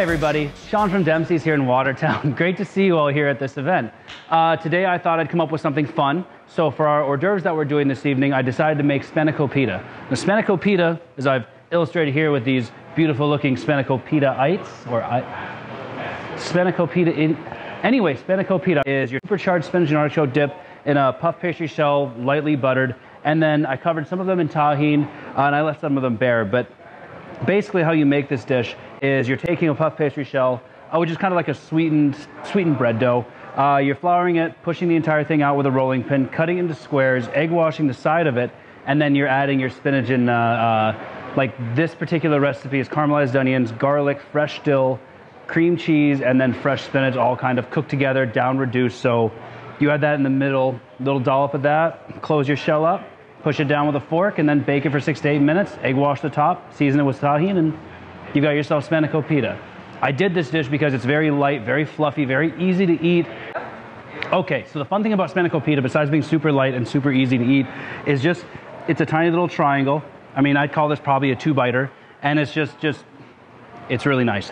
Hi, everybody. Sean from Dempsey's here in Watertown. Great to see you all here at this event. Uh, today, I thought I'd come up with something fun. So, for our hors d'oeuvres that we're doing this evening, I decided to make spanakopita. The spanakopita, as I've illustrated here with these beautiful looking spanakopita-ites, or I, spanakopita in. Anyway, spanakopita is your supercharged spinach and artichoke dip in a puff pastry shell, lightly buttered. And then I covered some of them in tahine, uh, and I left some of them bare. But basically how you make this dish is you're taking a puff pastry shell, uh, which is kind of like a sweetened, sweetened bread dough. Uh, you're flouring it, pushing the entire thing out with a rolling pin, cutting into squares, egg washing the side of it, and then you're adding your spinach and uh, uh, like this particular recipe is caramelized onions, garlic, fresh dill, cream cheese, and then fresh spinach all kind of cooked together, down reduced. So you add that in the middle, little dollop of that, close your shell up, push it down with a fork, and then bake it for six to eight minutes. Egg wash the top, season it with tahine, and you've got yourself spanakopita. I did this dish because it's very light, very fluffy, very easy to eat. Okay, so the fun thing about spanakopita, besides being super light and super easy to eat, is just it's a tiny little triangle. I mean, I'd call this probably a two-biter, and it's just, just, it's really nice.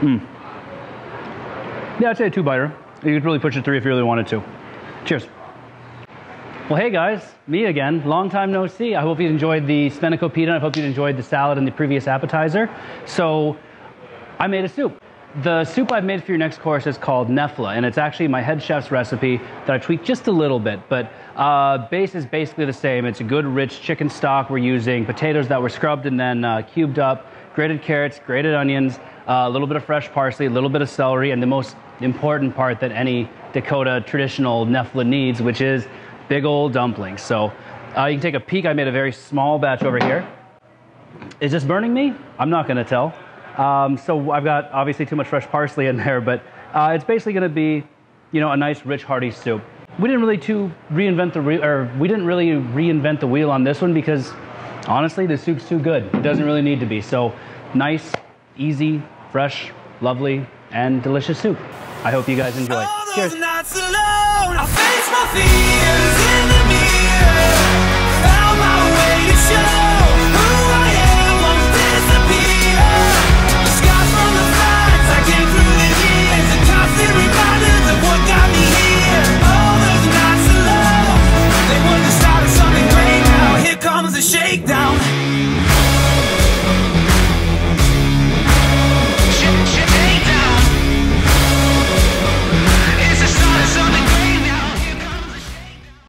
Mm. Yeah, I'd say a two-biter. You could really push it three if you really wanted to. Cheers. Well, hey guys, me again. Long time no see. I hope you enjoyed the spanakopita. I hope you enjoyed the salad and the previous appetizer. So, I made a soup. The soup I've made for your next course is called knoephla, and it's actually my head chef's recipe that I tweaked just a little bit. But uh, base is basically the same. It's a good, rich chicken stock. We're using potatoes that were scrubbed and then uh, cubed up, grated carrots, grated onions, uh, a little bit of fresh parsley, a little bit of celery, and the most important part that any Dakota traditional knoephla needs, which is big old dumplings. So uh, you can take a peek. I made a very small batch over here. Is this burning me? I'm not going to tell. Um, so I've got obviously too much fresh parsley in there, but uh, it's basically going to be, you know, a nice, rich, hearty soup. We didn't really to reinvent the re- or we didn't really reinvent the wheel on this one because honestly, the soup's too good. It doesn't really need to be. So nice, easy, fresh, lovely, and delicious soup. I hope you guys enjoy. Cheers.